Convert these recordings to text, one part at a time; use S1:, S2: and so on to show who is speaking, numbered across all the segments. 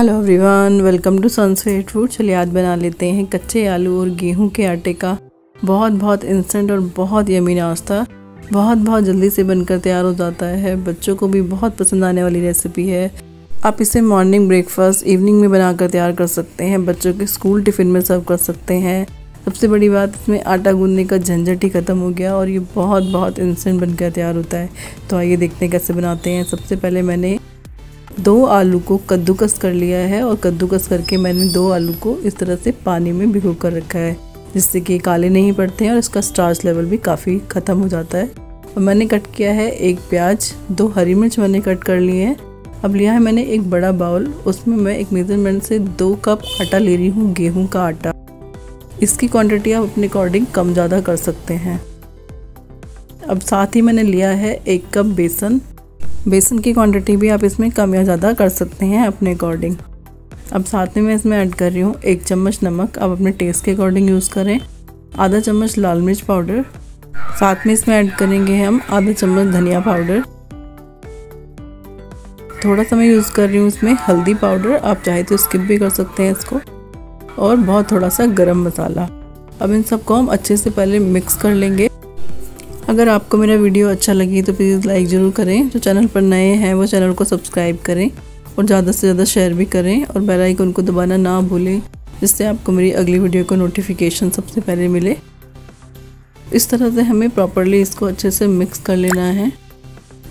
S1: Hello everyone welcome to sunset food चलिए आज बना लेते हैं कच्चे आलू और गेहूँ के आटे का। बहुत बहुत इंस्टेंट और बहुत यमी नाश्ता। बहुत बहुत जल्दी से बनकर तैयार हो जाता है। बच्चों को भी बहुत पसंद आने वाली रेसिपी है। आप इसे मॉर्निंग ब्रेकफास्ट इवनिंग में बनाकर तैयार कर सकते हैं। बच्चों के स्कूल टिफ़िन में सर्व कर सकते हैं। सबसे बड़ी बात, इसमें आटा गूंदने का झंझट ही ख़त्म हो गया और ये बहुत बहुत इंस्टेंट बनकर तैयार होता है। तो आइए देखते हैं कैसे बनाते हैं। सबसे पहले मैंने दो आलू को कद्दूकस कर लिया है और कद्दूकस करके मैंने दो आलू को इस तरह से पानी में भिगो कर रखा है, जिससे कि काले नहीं पड़ते हैं और इसका स्टार्च लेवल भी काफ़ी ख़त्म हो जाता है। और मैंने कट किया है एक प्याज, दो हरी मिर्च मैंने कट कर लिए हैं। अब लिया है मैंने एक बड़ा बाउल उसमें मैं एक मेज़रमेंट से दो कप आटा ले रही हूँ, गेहूँ का आटा। इसकी क्वांटिटी आप अपने अकॉर्डिंग कम ज़्यादा कर सकते हैं। अब साथ ही मैंने लिया है एक कप बेसन बेसन की क्वांटिटी भी आप इसमें कम या ज़्यादा कर सकते हैं अपने अकॉर्डिंग अब साथ में मैं इसमें ऐड कर रही हूँ एक चम्मच नमक। आप अपने टेस्ट के अकॉर्डिंग यूज़ करें। आधा चम्मच लाल मिर्च पाउडर साथ में इसमें ऐड करेंगे हम आधा चम्मच धनिया पाउडर थोड़ा सा मैं यूज़ कर रही हूँ इसमें हल्दी पाउडर आप चाहे तो स्किप भी कर सकते हैं इसको। और बहुत थोड़ा सा गरम मसाला। अब इन सबको हम अच्छे से पहले मिक्स कर लेंगे। अगर आपको मेरा वीडियो अच्छा लगे तो प्लीज़ लाइक ज़रूर करें। जो चैनल पर नए हैं, वो चैनल को सब्सक्राइब करें और ज़्यादा से ज़्यादा शेयर भी करें और बेल आइकन को दबाना ना भूलें, जिससे आपको मेरी अगली वीडियो को नोटिफिकेशन सबसे पहले मिले। इस तरह से हमें प्रॉपरली इसको अच्छे से मिक्स कर लेना है।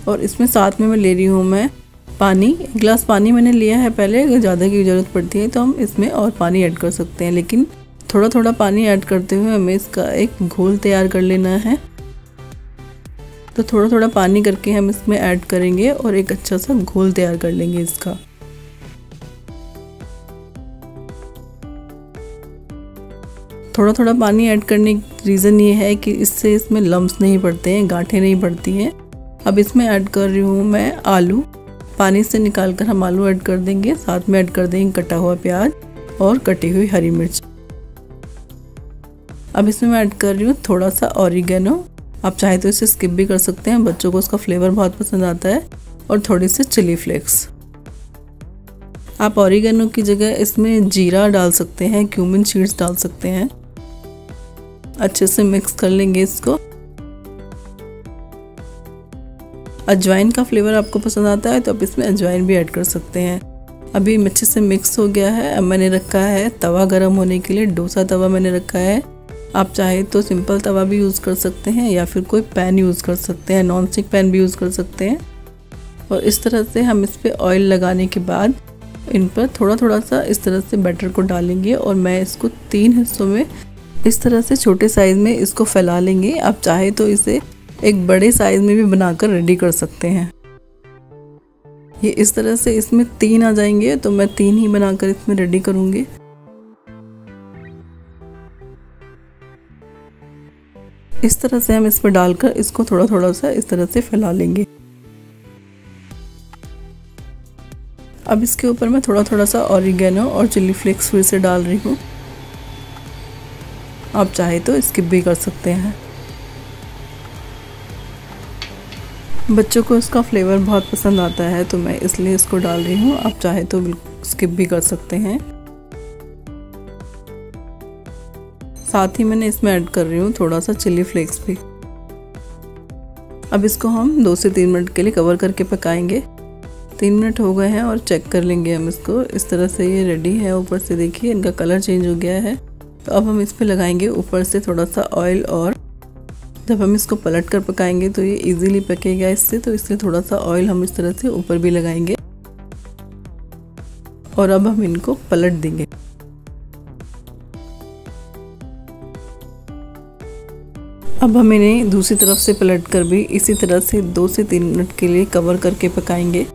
S1: और इसमें साथ में मैं ले रही हूँ मैं पानी। एक गिलास पानी मैंने लिया है पहले, अगर ज़्यादा की ज़रूरत पड़ती है तो हम इसमें और पानी ऐड कर सकते हैं। लेकिन थोड़ा थोड़ा पानी ऐड करते हुए हमें इसका एक घोल तैयार कर लेना है। तो थोड़ा थोड़ा पानी करके हम इसमें ऐड करेंगे और एक अच्छा सा घोल तैयार कर लेंगे इसका। थोड़ा थोड़ा पानी ऐड करने की रीज़न ये है कि इससे इसमें लम्ब नहीं पड़ते हैं, गांठें नहीं पड़ती हैं। अब इसमें ऐड कर रही हूँ मैं आलू। पानी से निकाल कर हम आलू ऐड कर देंगे, साथ में ऐड कर देंगे कटा हुआ प्याज और कटी हुई हरी मिर्च। अब इसमें मैं ऐड कर रही हूँ थोड़ा सा ऑरिगेनो आप चाहे तो इसे स्किप भी कर सकते हैं, बच्चों को उसका फ्लेवर बहुत पसंद आता है और थोड़ी सी चिली फ्लेक्स आप ऑरिगेनो की जगह इसमें जीरा डाल सकते हैं क्यूमिन शीड्स डाल सकते हैं। अच्छे से मिक्स कर लेंगे इसको। अजवाइन का फ्लेवर आपको पसंद आता है तो आप इसमें अजवाइन भी ऐड कर सकते हैं। अभी अच्छे से मिक्स हो गया है, अब मैंने रखा है तवा गरम होने के लिए, डोसा तवा मैंने रखा है। आप चाहे तो सिंपल तवा भी यूज़ कर सकते हैं या फिर कोई पैन यूज़ कर सकते हैं नॉन स्टिक पैन भी यूज़ कर सकते हैं। और इस तरह से हम इस पर ऑयल लगाने के बाद इन पर थोड़ा थोड़ा सा इस तरह से बैटर को डालेंगे और मैं इसको तीन हिस्सों में इस तरह से छोटे साइज़ में इसको फैला लेंगे। आप चाहे तो इसे एक बड़े साइज़ में भी बनाकर रेडी कर सकते हैं। ये इस तरह से इसमें तीन आ जाएँगे तो मैं तीन ही बनाकर इसमें रेडी करूँगी। इस तरह से हम इस पर डालकर इसको थोड़ा थोड़ा सा इस तरह से फैला लेंगे। अब इसके ऊपर मैं थोड़ा थोड़ा सा ऑरिगेनो और चिली फ्लेक्स फिर से डाल रही हूँ। आप चाहे तो स्किप भी कर सकते हैं। बच्चों को इसका फ्लेवर बहुत पसंद आता है तो मैं इसलिए इसको डाल रही हूँ। आप चाहे तो स्किप भी कर सकते हैं। साथ ही मैंने इसमें ऐड कर रही हूँ थोड़ा सा चिली फ्लेक्स भी। अब इसको हम दो से तीन मिनट के लिए कवर करके पकाएँगे। तीन मिनट हो गए हैं और चेक कर लेंगे हम इसको। इस तरह से ये रेडी है। ऊपर से देखिए, इनका कलर चेंज हो गया है। तो अब हम इस पर लगाएँगे ऊपर से थोड़ा सा ऑयल और जब हम इसको पलट कर पकाएँगे तो ये इजीली पकेगा इससे। तो इसलिए थोड़ा सा ऑयल हम इस तरह से ऊपर भी लगाएँगे। और अब हम इनको पलट देंगे। अब हम इन्हें दूसरी तरफ़ से पलट कर भी इसी तरह से दो से तीन मिनट के लिए कवर करके पकाएँगे।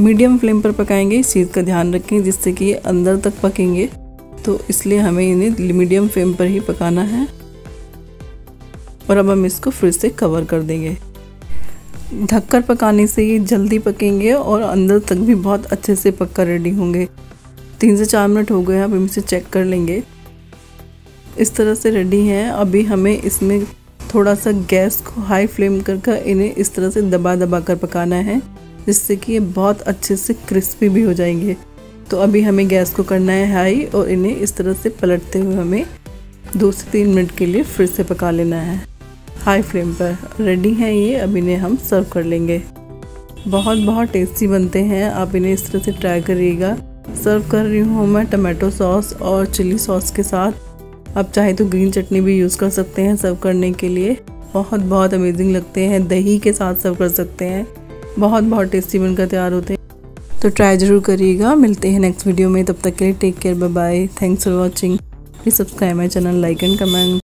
S1: मीडियम फ्लेम पर पकाएँगे, इस चीज़ का ध्यान रखें जिससे कि ये अंदर तक पकेंगे। तो इसलिए हमें इन्हें मीडियम फ्लेम पर ही पकाना है। और अब हम इसको फिर से कवर कर देंगे। ढककर पकाने से ये जल्दी पकेंगे और अंदर तक भी बहुत अच्छे से पककर रेडी होंगे। तीन से चार मिनट हो गए हम इसे चेक कर लेंगे। इस तरह से रेडी हैं। अभी हमें इसमें थोड़ा सा गैस को हाई फ्लेम कर कर इन्हें इस तरह से दबा दबा कर पकाना है, जिससे कि ये बहुत अच्छे से क्रिस्पी भी हो जाएँगे। तो अभी हमें गैस को करना है हाई और इन्हें इस तरह से पलटते हुए हमें दो से तीन मिनट के लिए फिर से पका लेना है। हाई फ्लेम पर रेडी है ये, अब इन्हें हम सर्व कर लेंगे। बहुत बहुत टेस्टी बनते हैं। आप इन्हें इस तरह से ट्राई करिएगा। सर्व कर रही हूँ मैं टमाटो सॉस और चिली सॉस के साथ। आप चाहे तो ग्रीन चटनी भी यूज़ कर सकते हैं सर्व करने के लिए। बहुत बहुत अमेजिंग लगते हैं, दही के साथ सर्व कर सकते हैं। बहुत बहुत टेस्टी बनकर तैयार होते हैं। तो ट्राई ज़रूर करिएगा। मिलते हैं नेक्स्ट वीडियो में। तब तक के लिए take care bye bye thanks for watching please subscribe my channel like and comment